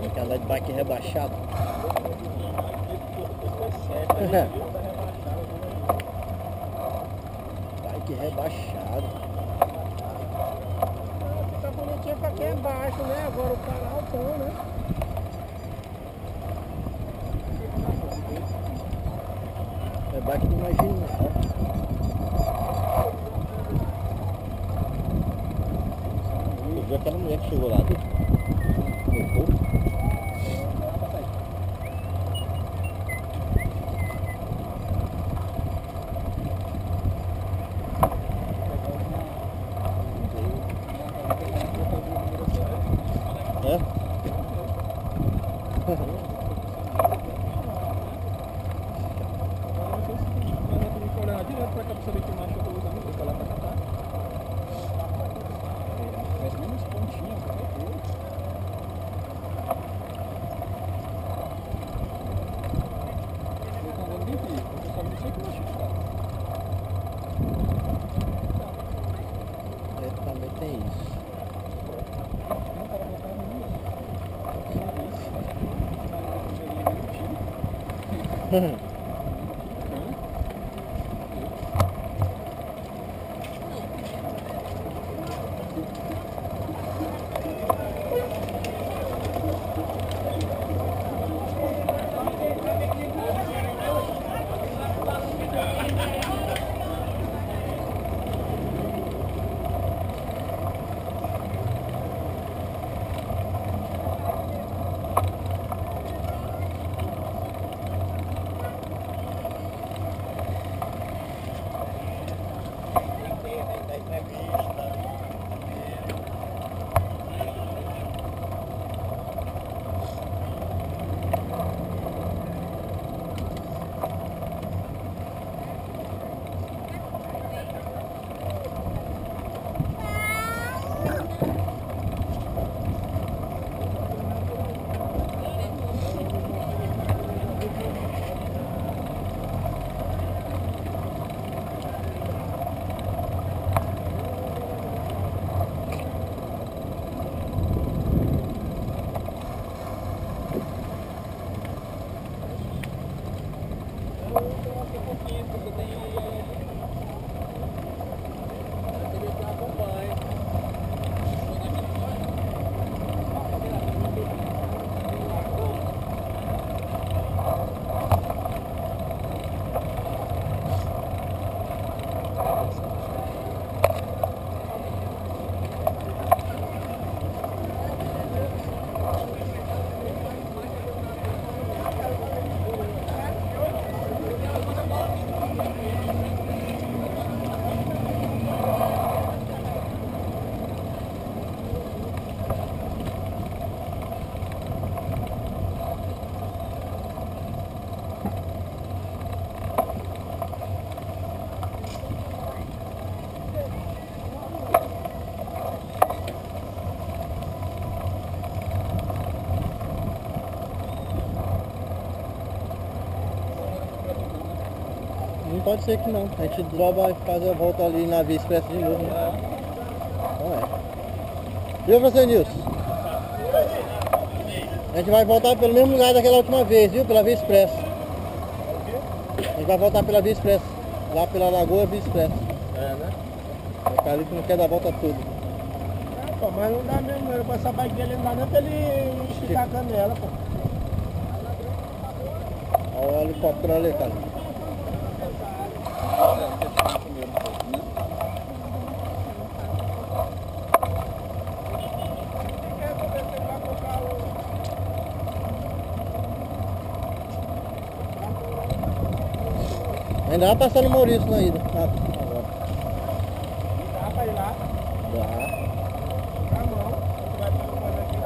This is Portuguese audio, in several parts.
Tem que andar de bike rebaixado. bike rebaixado. Fica bonitinho pra quem é baixo, né? Agora o cara altão, né? É bike do marginal. Tu viu aquela mulher que chegou lá? Do... No povo? É? direto pra cá pra saber que marcha eu tô usando, vou falar pra catar. Faz menos pontinha, qualquer coisa. Eu tô andando bem frio, eu só não sei que marcha que tá. É, também tem isso. Não para botar no meio. Só isso. Mas eu pode ser que não. A gente dropa e faz a volta ali na Via Expressa de novo, né? Não é. Viu, professor Nilson? A gente vai voltar pelo mesmo lugar daquela última vez, viu? Pela Via Expressa. A gente vai voltar pela Via Expressa. Lá pela Lagoa Via Expressa. É, né? O cara ali que não quer dar a volta tudo. É, pô, mas não dá mesmo, com essa bike dele não dá nem pra ele esticar a canela, pô. Olha o helicóptero ali, cara. Ainda vai passar no Maurício na ida. Ah, agora. Dá pra ir lá, Dá. na mão.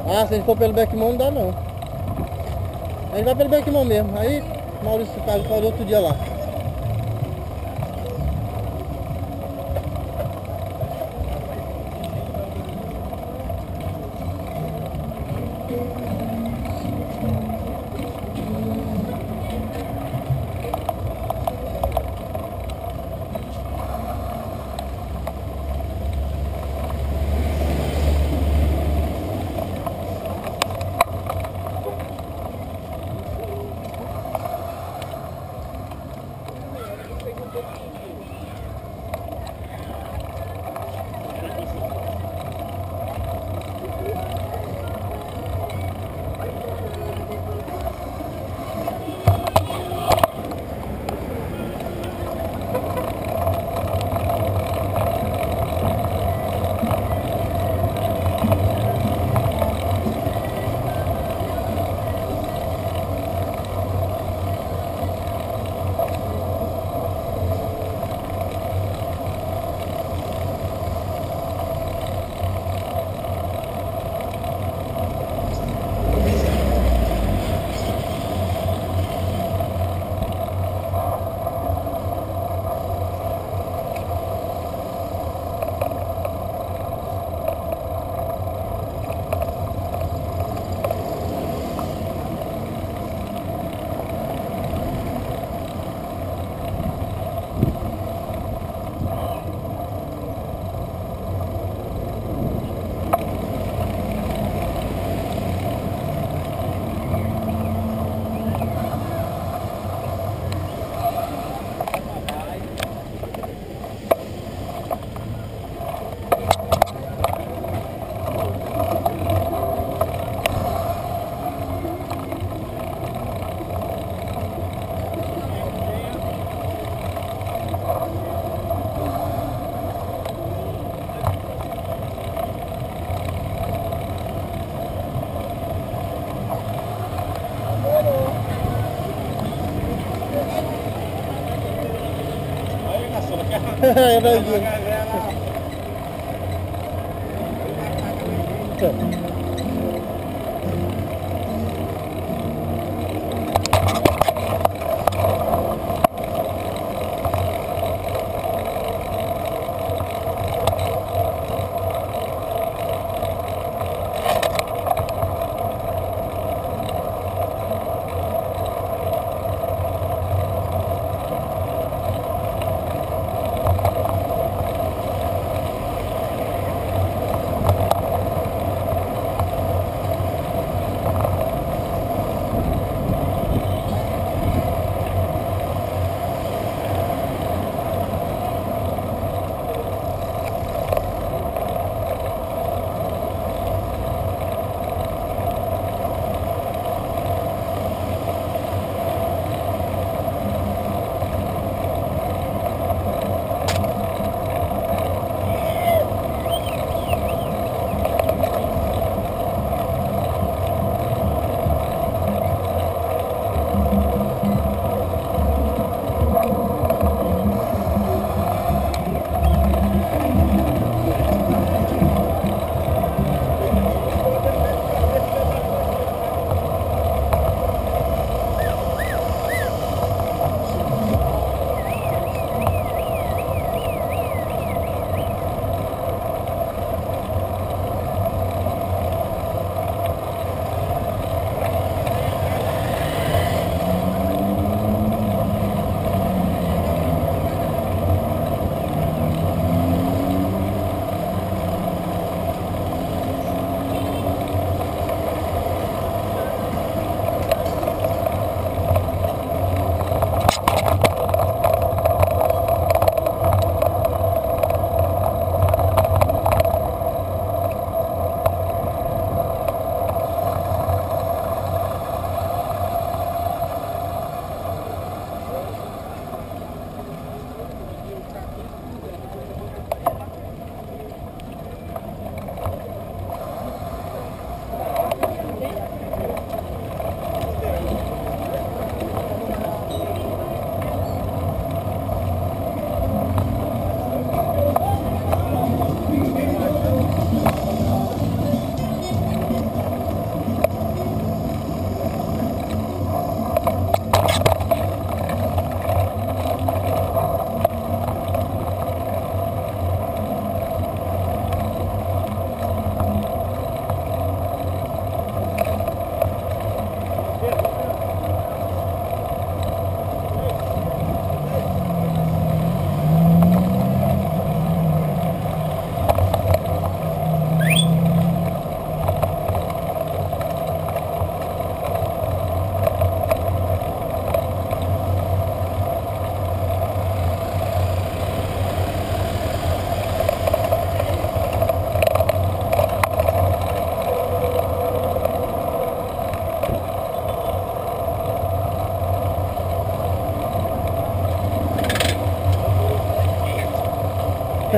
Ah, se a gente for pelo Beckmon não dá não. A gente vai pelo Beckmon mesmo. Aí Maurício Carlos faz outro dia lá. 嘿 嘿要不要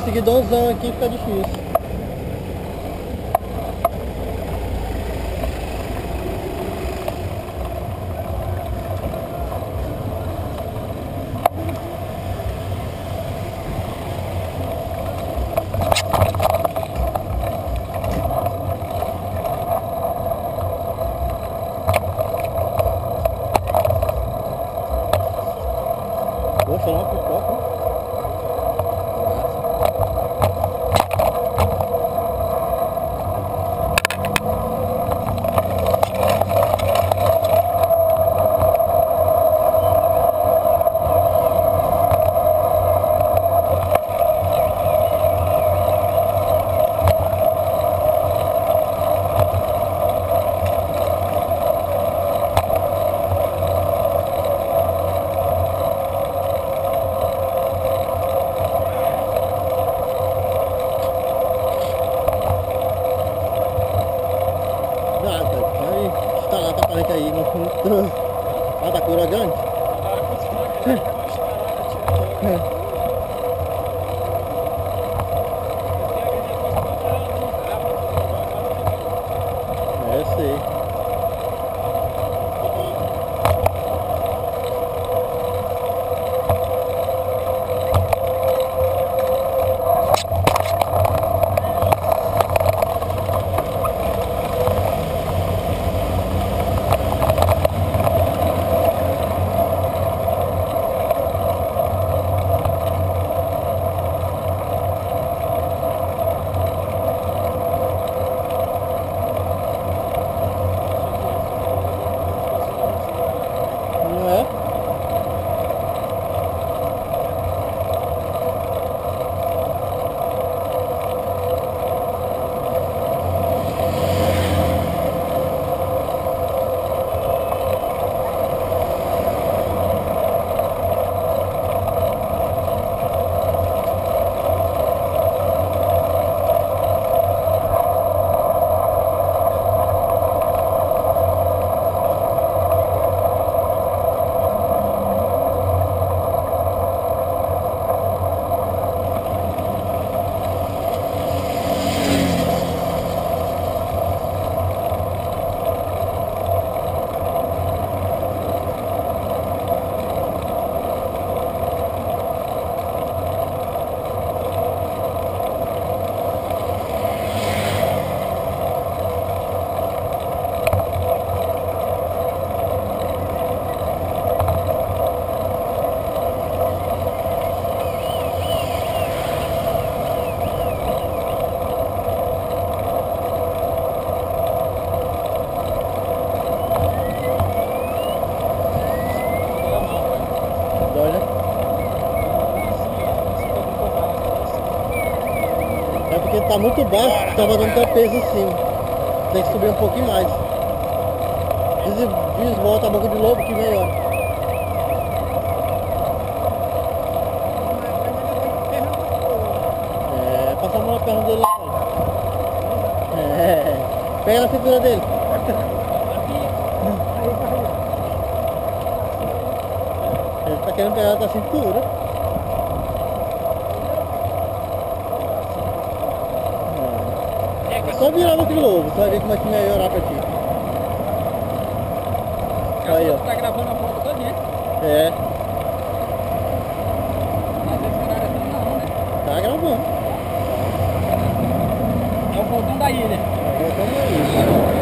conseguir dois anos aqui fica difícil. Tá muito baixo, tá botando teu peso em cima. Tem que subir um pouquinho mais. Des- Desvolta a boca de lobo que melhora. É, passa a mão na perna dele lá. É, pega na cintura dele. Ele tá querendo pegar da cintura. É só virar a boca de você vai ver como é que melhorar pra ti. Aí, ó. Tá gravando a foto toda, né? É, não, né? tá gravando. É o voltão da ilha. Tá voltando aí. É.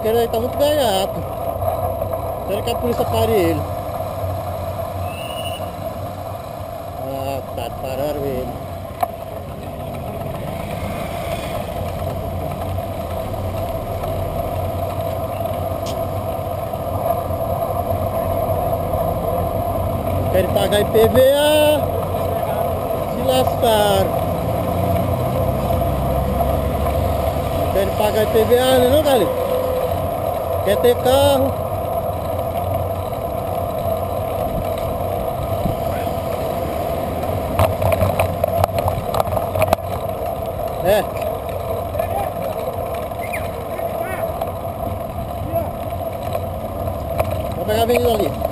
motoqueiro aí tá muito gaiato. Espero que a polícia pare ele. Ah, tá, pararam ele. Querem pagar IPVA? Se lascaram. Querem pagar IPVA, né não, galera? Quer ter carro? É. Vou pegar a ali.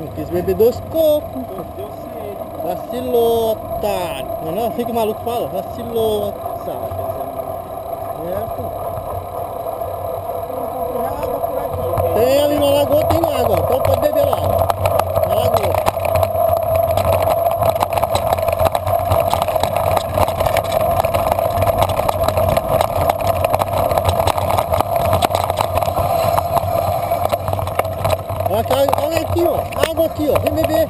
Eu quis beber dois sede. Vacilou, otário. Não não? assim que o maluco fala? Vacilou, otário. É. Tem ali na lagoa, tem água. Então pode beber lá. Na lagoa. Olha, aqui, olha aqui, ó. Beber.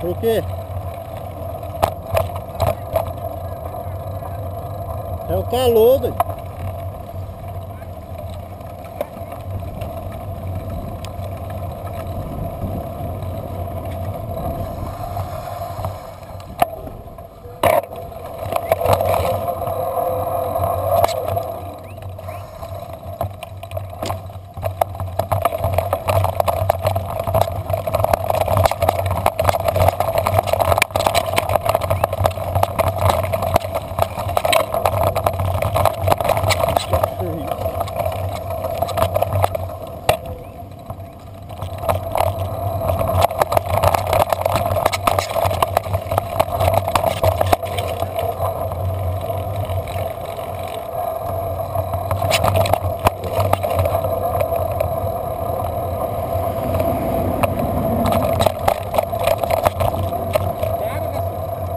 Por quê? É o calor, doido.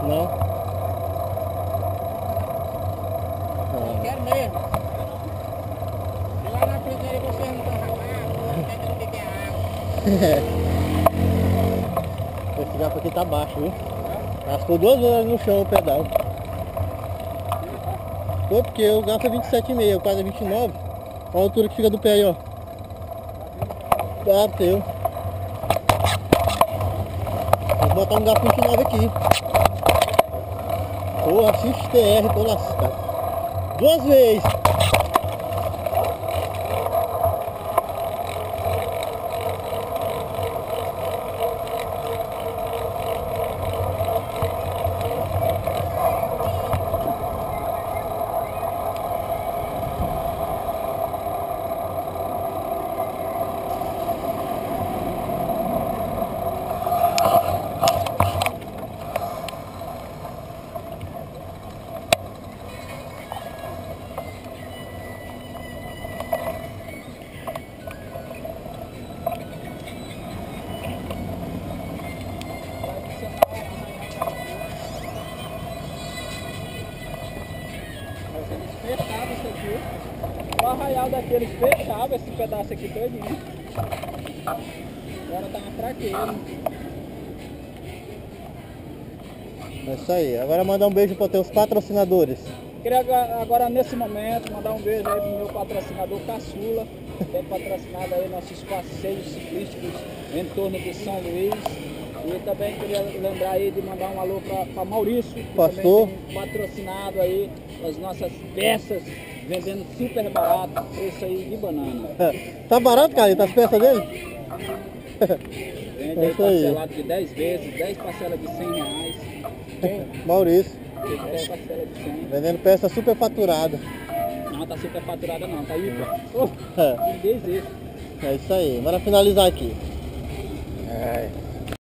Não. Ah. Quero mesmo. E lá na frente aí vocês não estão rapando, não tem que é água. Esse garfo aqui tá baixo, viu? Raspou duas vezes no chão o pedal. Foi porque o garfo é 27,5, o quase é 29. Olha a altura que fica do pé aí, ó. Bateu. Vou botar um garfo 29 aqui. Porra, XTR, tô lascado. Duas vezes. Arraial daqueles fechava esse pedaço aqui todinho. Agora tá uma fraqueira. É isso aí. Agora mandar um beijo para teus patrocinadores. Queria agora nesse momento mandar um beijo aí pro meu patrocinador Caçula, que tem patrocinado aí nossos passeios ciclísticos em torno de São Luís. E também queria lembrar aí de mandar um alô para Maurício, que Pastor. também tem patrocinado aí as nossas peças, vendendo super barato, preço aí de banana. Tá barato, cara? Tá as peças dele? Vende É aí aí. parcelado de 10 vezes, 10 parcelas de 100 reais. Maurício. 10 parcelas de 100. Vendendo peça super faturada. Não tá super faturada não, tá hiper. Oh, É, é isso aí. Bora finalizar aqui. É.